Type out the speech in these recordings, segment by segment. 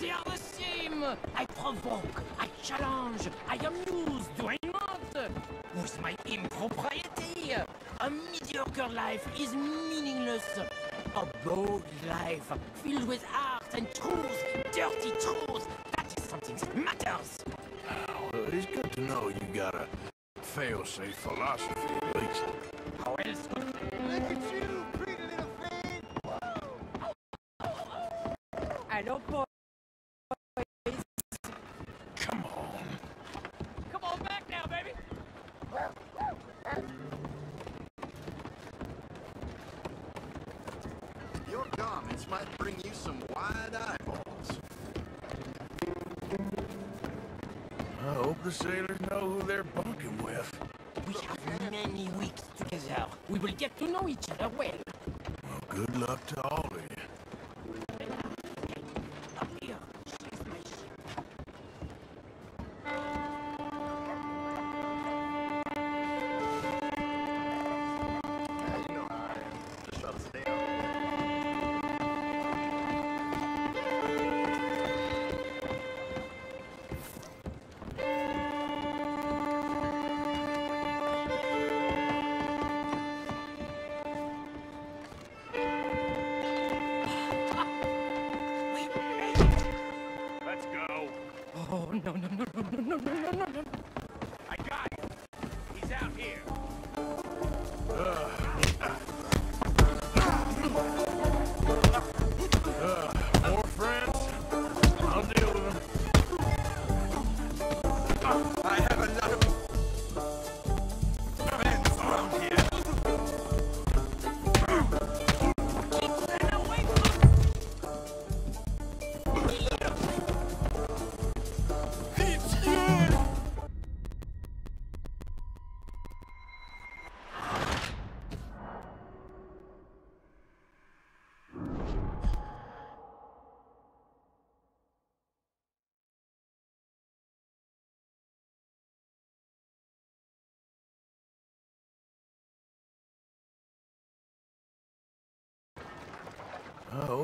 They are the same! I provoke, I challenge, I amuse, do I not? With my impropriety, a mediocre life is meaningless. A bold life, filled with art and truth, dirty truth, that is something that matters. Well, it's good to know you got a fail-safe philosophy, at least. How else could Look at you, pretty little thing. Hello, boy. Garments might bring you some wide eyeballs. I hope the sailors know who they're bunking with. We have many weeks together. We will get to know each other well. Well, good luck to all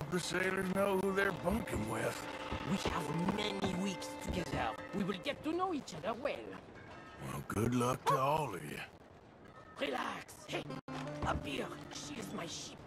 hope the sailors know who they're bunking with. We have many weeks together. We will get to know each other well. Well, good luck to all of you. Relax. Hey, up here. She is my ship.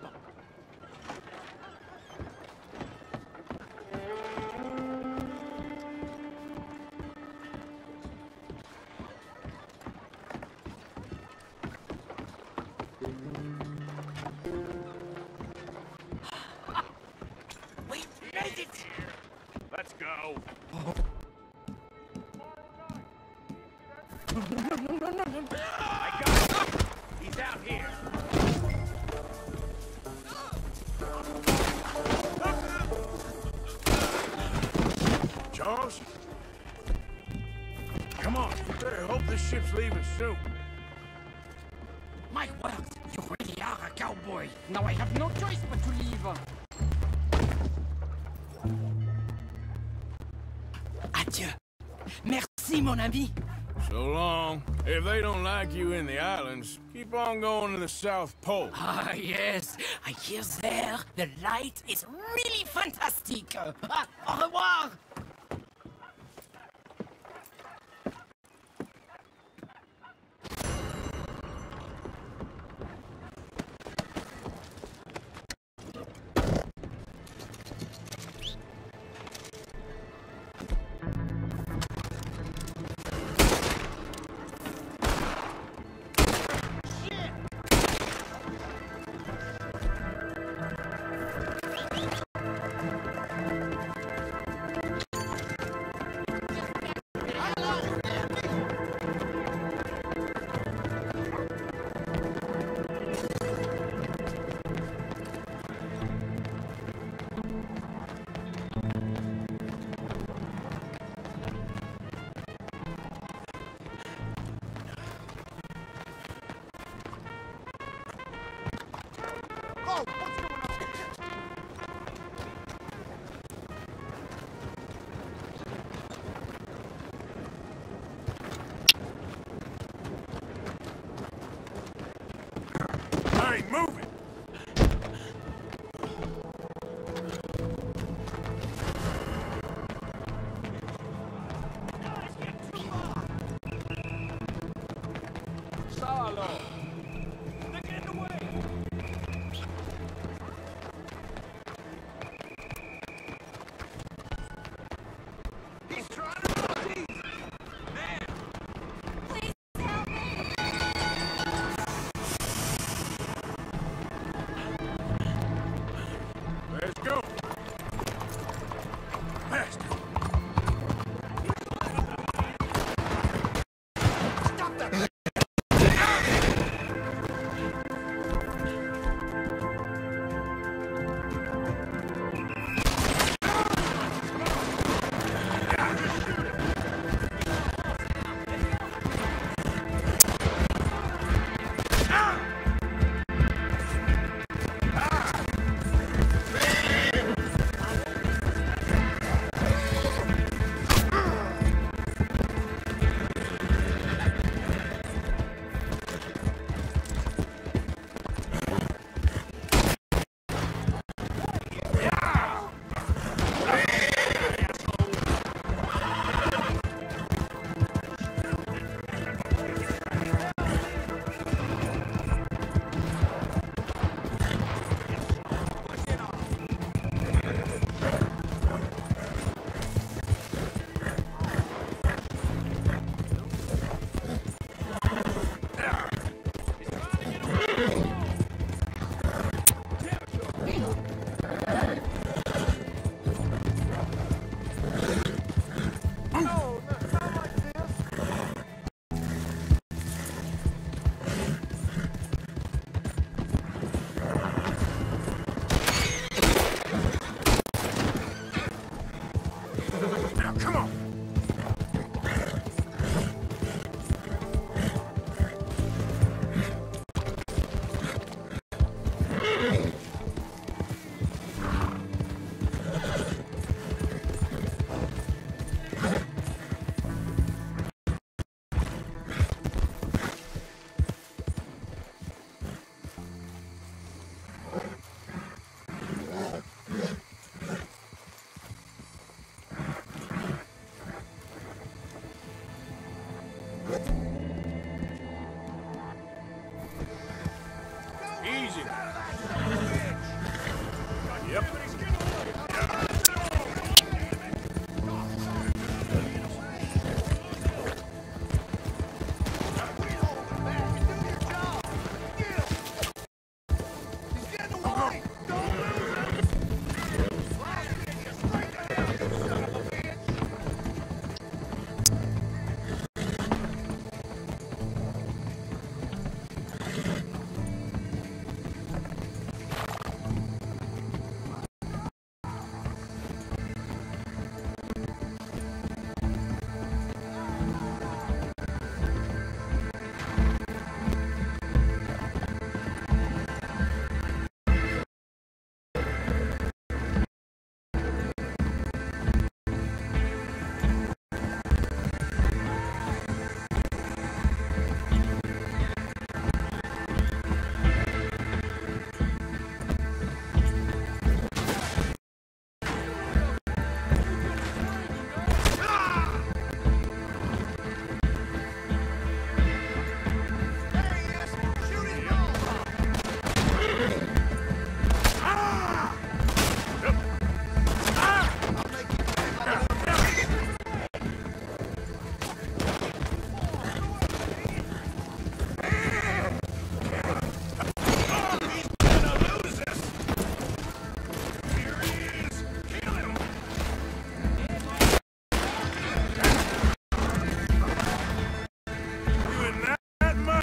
Leaving soon. My word, you really are a cowboy. Now I have no choice but to leave. Adieu. Merci, mon ami. So long. If they don't like you in the islands, keep on going to the South Pole. Ah, yes. I hear there the light is really fantastic. Ah, au revoir. go!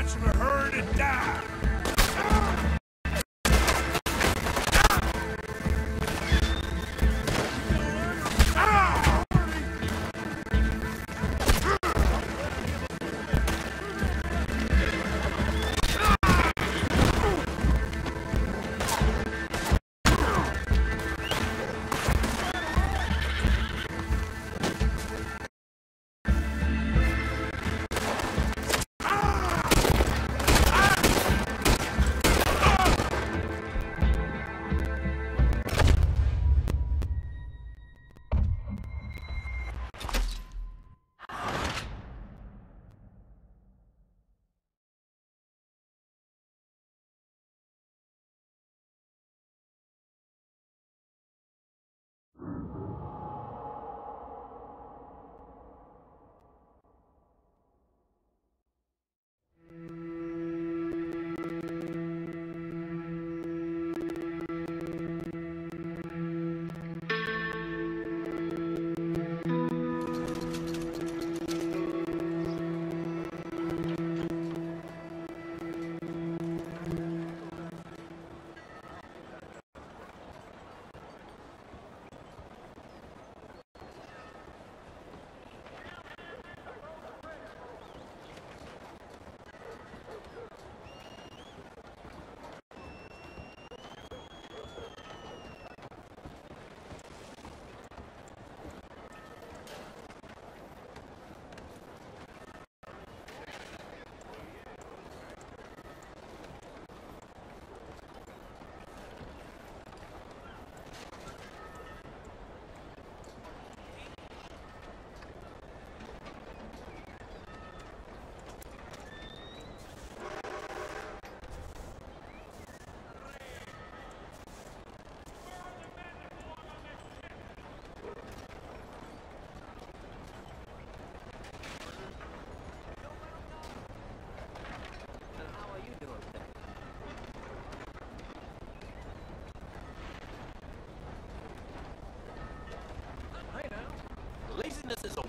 That much of a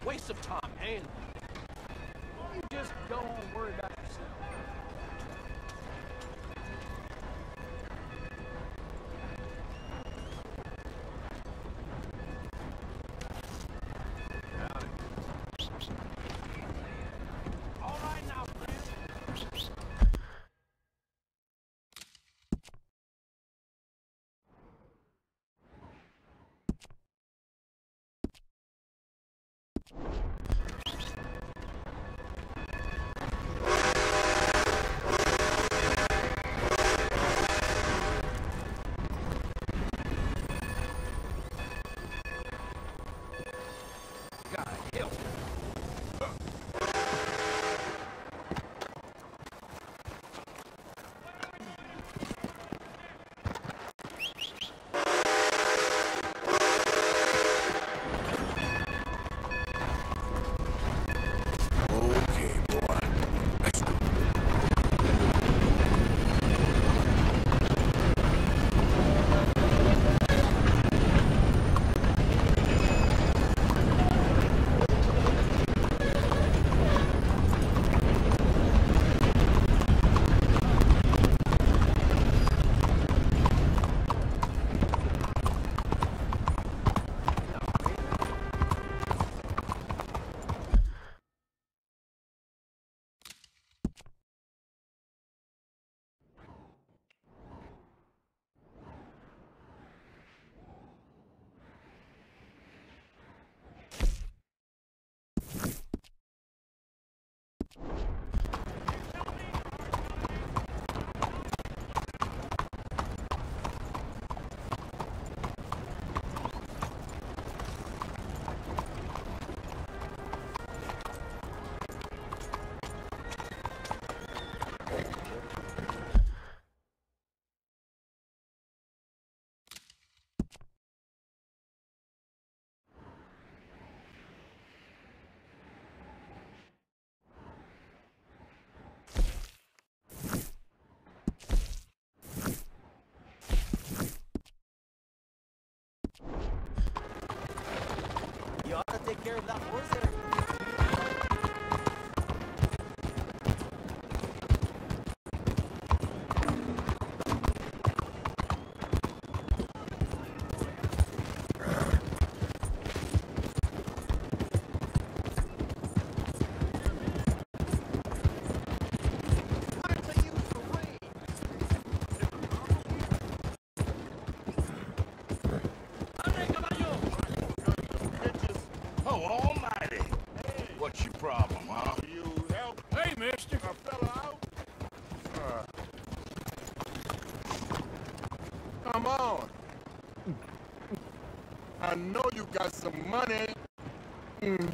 waste of time, and you just go and worry about You ought to take care of that horse there. Oh, almighty. What's your problem, huh? You help Hey, mister. a fella out? Uh, come on. I know you got some money. Mm.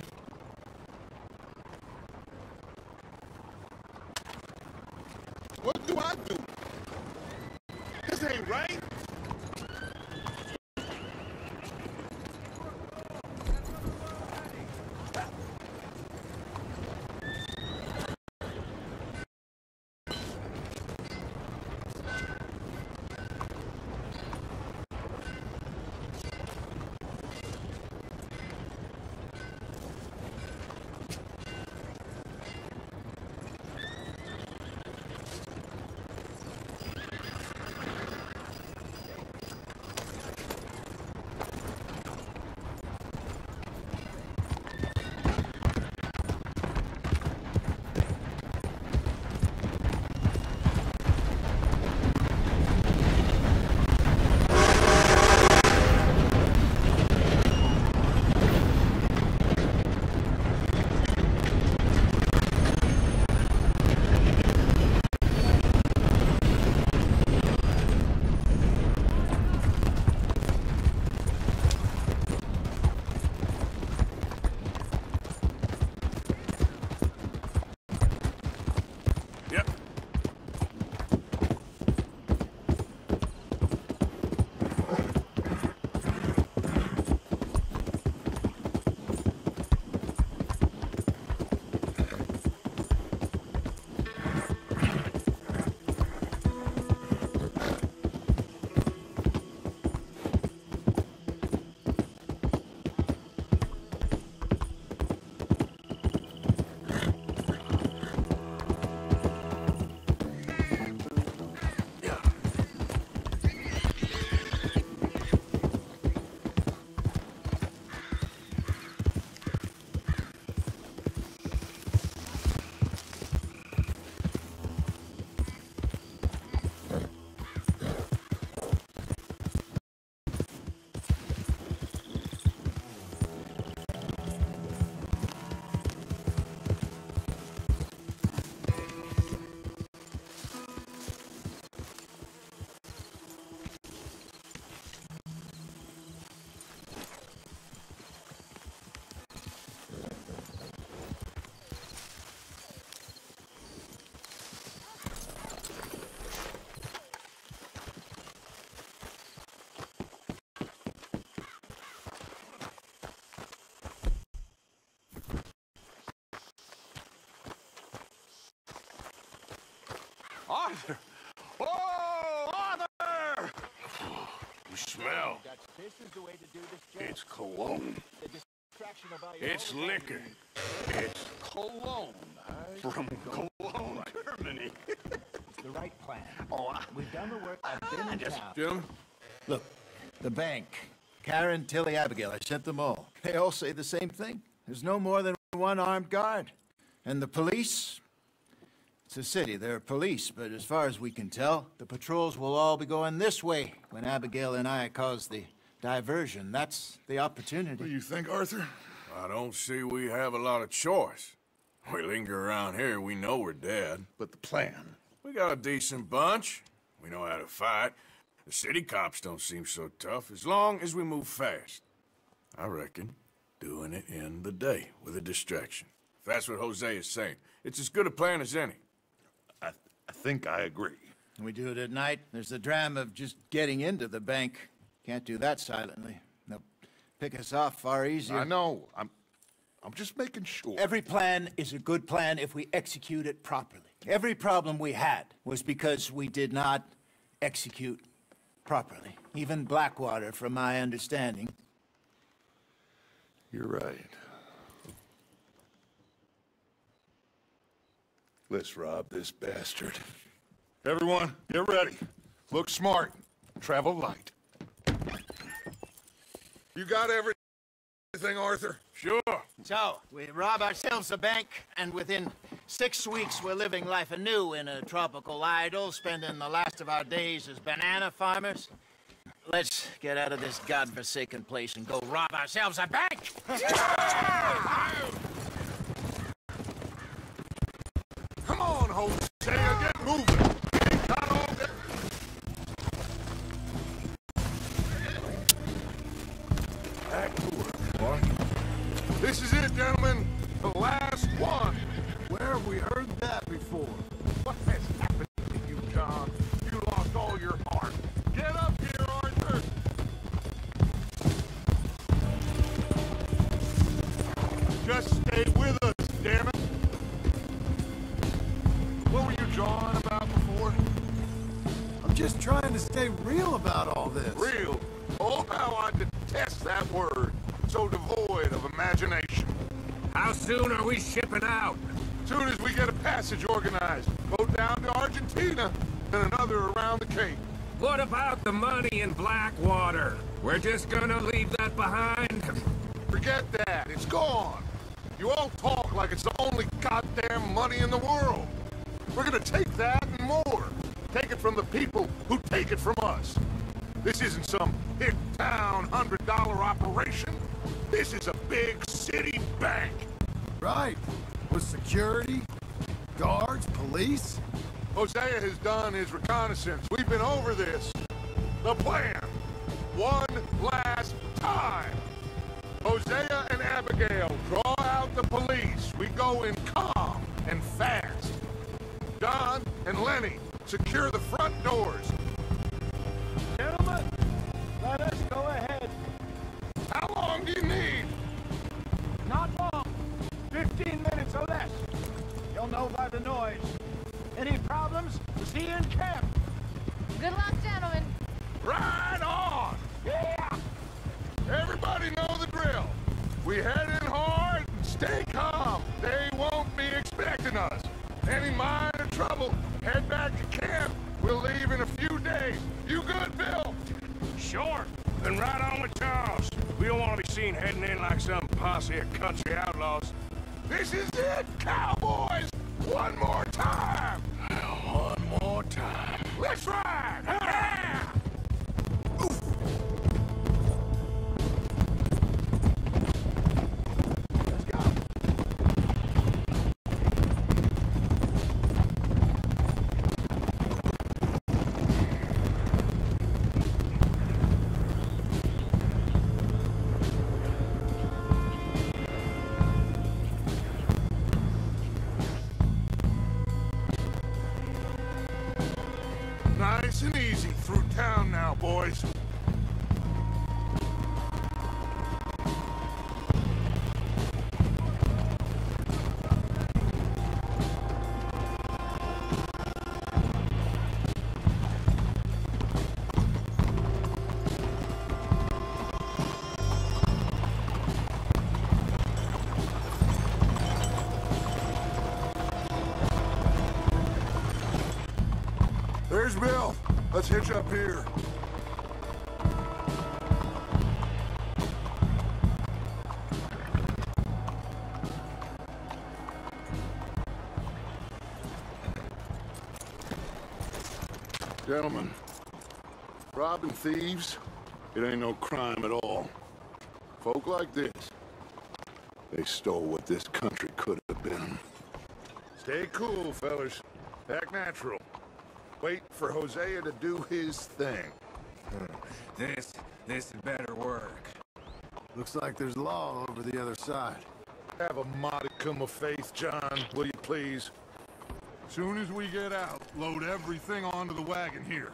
Arthur! Oh, Arthur! You smell. This is the way to do this job. It's cologne. The distraction about your It's own liquor. It's cologne. From Cologne, Germany. The right plan. Oh, I- We've done the work. I've been in town. Gentlemen, Look, the bank, Karen, Tilly, Abigail, I sent them all. They all say the same thing. There's no more than one armed guard. And the police? It's a city, there are police, but as far as we can tell, the patrols will all be going this way when Abigail and I cause the diversion. That's the opportunity. What do you think, Arthur? I don't see we have a lot of choice. We linger around here, we know we're dead. But the plan. We got a decent bunch. We know how to fight. The city cops don't seem so tough as long as we move fast. I reckon doing it in the day with a distraction. If that's what Hosea is saying, it's as good a plan as any. I, think I agree. We do it at night. There's the drama of just getting into the bank. Can't do that silently. They'll pick us off far easier. I know. I'm I'm just making sure. Every plan is a good plan if we execute it properly. Every problem we had was because we did not execute properly. Even Blackwater, from my understanding. You're right. Let's rob this bastard. Everyone, get ready. Look smart. Travel light. You got everything, Arthur? Sure. So, we rob ourselves a bank, and within six weeks we're living life anew in a tropical idyll, spending the last of our days as banana farmers. Let's get out of this godforsaken place and go rob ourselves a bank! Come shipping out? Soon as we get a passage organized, go down to Argentina, and another around the Cape. What about the money in Blackwater? We're just gonna leave that behind? Forget that. It's gone. You all talk like it's the only goddamn money in the world. We're gonna take that and more. Take it from the people who take it from us. This isn't some hick town hundred dollar operation. This is a big city bank. Right. With security, guards, police. Hosea has done his reconnaissance. We've been over this. The plan. One last time. Hosea and Abigail draw out the police. We go in calm and fast. John and Lenny secure the front doors. Gentlemen, let us go ahead. How long do you need? You'll know by the noise. Any problems? See you in camp. Good luck, gentlemen. Right on! Yeah! Everybody know the drill. We head in hard and stay calm. They won't be expecting us. Any minor trouble, head back to camp. We'll leave in a few days. You good, Bill? Sure. Then right on with Charles. We don't want to be seen heading in like some posse of country outlaws. This is it, cowboys! Hitch up here. Gentlemen, robbing thieves, it ain't no crime at all. Folk like this, they stole what this country could have been. Stay cool, fellas. Act natural. Wait for Hosea to do his thing. Hmm. This, this better work. Looks like there's law over the other side. Have a modicum of faith, John, will you please? Soon as we get out, load everything onto the wagon here.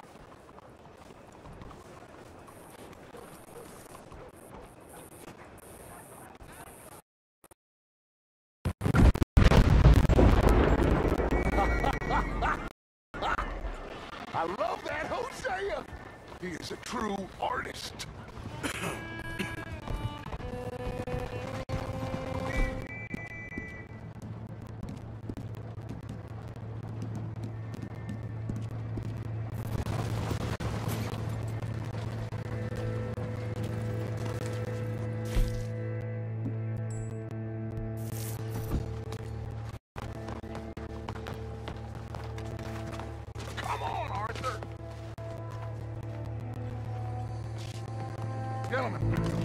Gentlemen,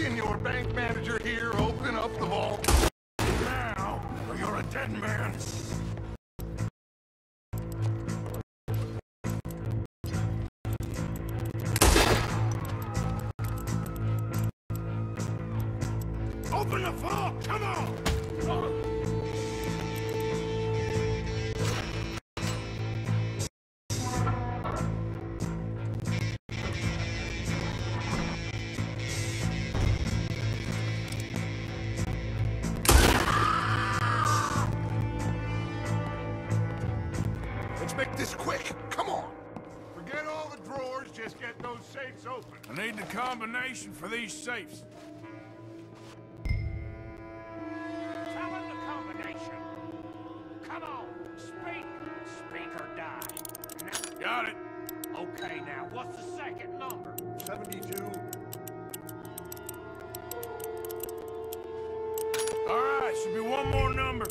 Senior Bank Manager here open up the vault? Now, or you're a dead man. For these safes. Tell him the combination. Come on, speak. Speak or die. Now, Got it. okay, now, what's the second number? 72. All right, should be one more number.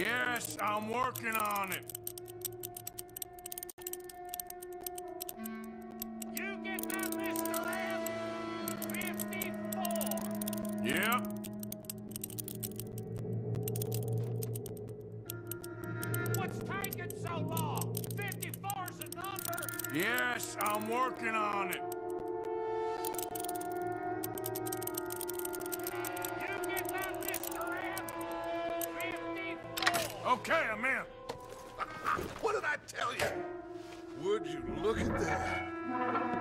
Yes, I'm working on it. You get that, Mr. M? 54. Yep. What's taking so long? 54's the number. Yes, I'm working on it. Okay, I'm in. What did I tell you? Would you look at that?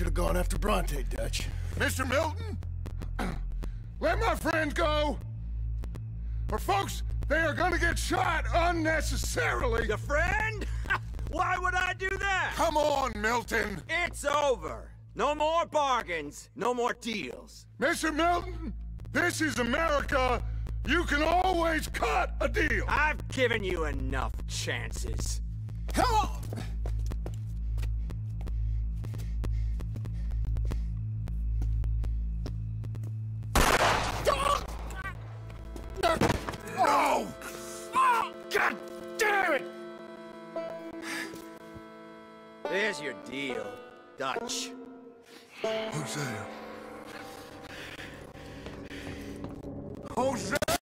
Should have gone after Bronte, Dutch. Mr. Milton, let my friend go. Or folks, they are gonna get shot unnecessarily. Your friend? Why would I do that? Come on, Milton. It's over. No more bargains. No more deals. Mr. Milton, this is America. You can always cut a deal. I've given you enough chances. Come on! God damn it! There's your deal, Dutch. Hosea. Hosea!